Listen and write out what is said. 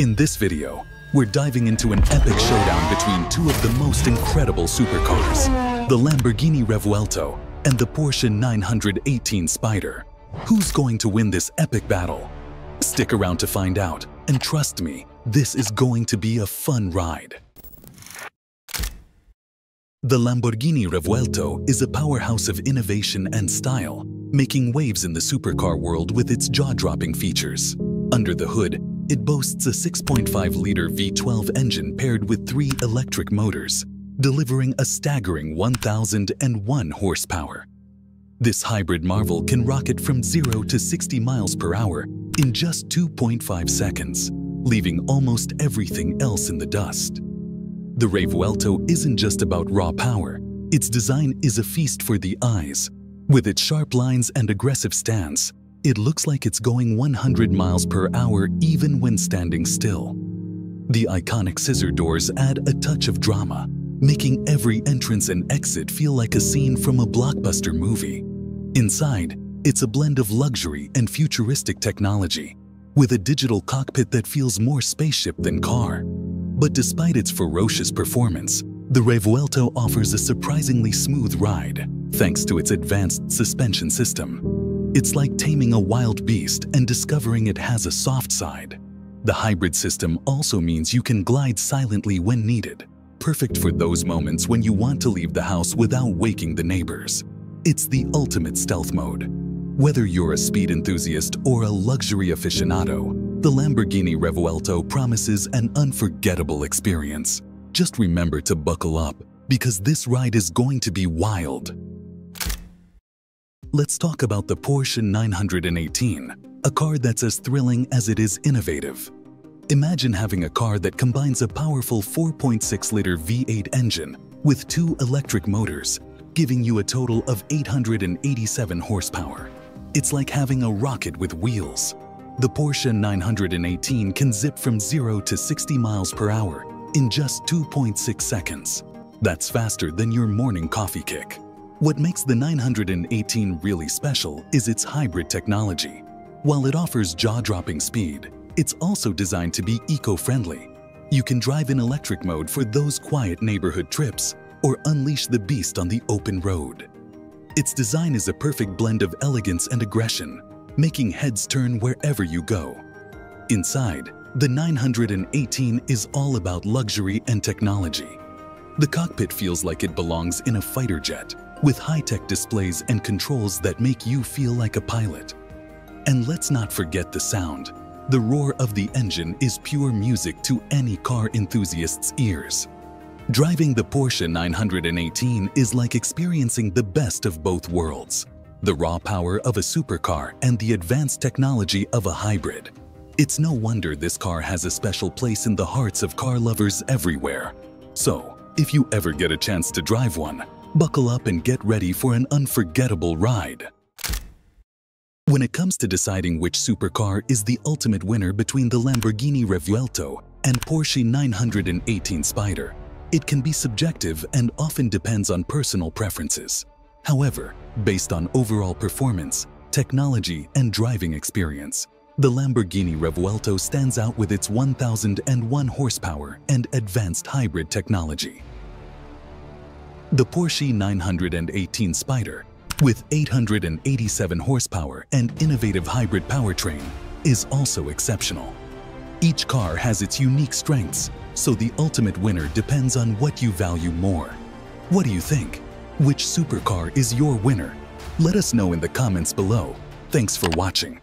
In this video, we're diving into an epic showdown between two of the most incredible supercars, the Lamborghini Revuelto and the Porsche 918 Spyder. Who's going to win this epic battle? Stick around to find out, and trust me, this is going to be a fun ride. The Lamborghini Revuelto is a powerhouse of innovation and style, making waves in the supercar world with its jaw-dropping features. Under the hood, it boasts a 6.5-liter V12 engine paired with three electric motors, delivering a staggering 1,001 horsepower. This hybrid marvel can rocket from 0 to 60 miles per hour in just 2.5 seconds, leaving almost everything else in the dust. The Revuelto isn't just about raw power, its design is a feast for the eyes. With its sharp lines and aggressive stance, it looks like it's going 100 miles per hour even when standing still. The iconic scissor doors add a touch of drama, making every entrance and exit feel like a scene from a blockbuster movie. Inside, it's a blend of luxury and futuristic technology, with a digital cockpit that feels more spaceship than car. But despite its ferocious performance, the Revuelto offers a surprisingly smooth ride thanks to its advanced suspension system. It's like taming a wild beast and discovering it has a soft side. The hybrid system also means you can glide silently when needed, perfect for those moments when you want to leave the house without waking the neighbors. It's the ultimate stealth mode. Whether you're a speed enthusiast or a luxury aficionado, the Lamborghini Revuelto promises an unforgettable experience. Just remember to buckle up, because this ride is going to be wild. Let's talk about the Porsche 918, a car that's as thrilling as it is innovative. Imagine having a car that combines a powerful 4.6-liter V8 engine with two electric motors, giving you a total of 887 horsepower. It's like having a rocket with wheels. The Porsche 918 can zip from 0 to 60 miles per hour in just 2.6 seconds. That's faster than your morning coffee kick. What makes the 918 really special is its hybrid technology. While it offers jaw-dropping speed, it's also designed to be eco-friendly. You can drive in electric mode for those quiet neighborhood trips or unleash the beast on the open road. Its design is a perfect blend of elegance and aggression, making heads turn wherever you go. Inside, the 918 is all about luxury and technology. The cockpit feels like it belongs in a fighter jet, with high-tech displays and controls that make you feel like a pilot. And let's not forget the sound. The roar of the engine is pure music to any car enthusiast's ears. Driving the Porsche 918 is like experiencing the best of both worlds the raw power of a supercar and the advanced technology of a hybrid. It's no wonder this car has a special place in the hearts of car lovers everywhere. So, if you ever get a chance to drive one, buckle up and get ready for an unforgettable ride. When it comes to deciding which supercar is the ultimate winner between the Lamborghini Revuelto and Porsche 918 Spyder, it can be subjective and often depends on personal preferences. However, based on overall performance, technology, and driving experience, the Lamborghini Revuelto stands out with its 1,001 horsepower and advanced hybrid technology. The Porsche 918 Spyder, with 887 horsepower and innovative hybrid powertrain, is also exceptional. Each car has its unique strengths, so the ultimate winner depends on what you value more. What do you think? Which supercar is your winner? Let us know in the comments below. Thanks for watching.